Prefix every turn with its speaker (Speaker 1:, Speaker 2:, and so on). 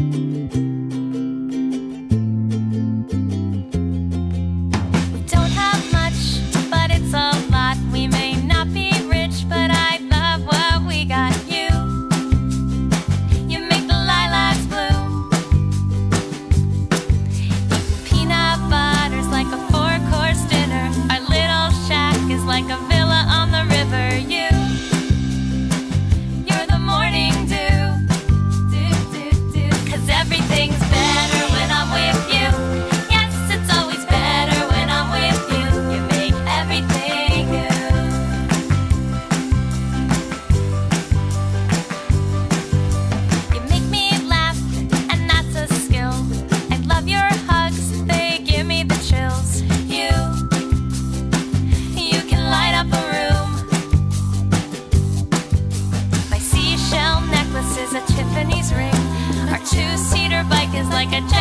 Speaker 1: Música like a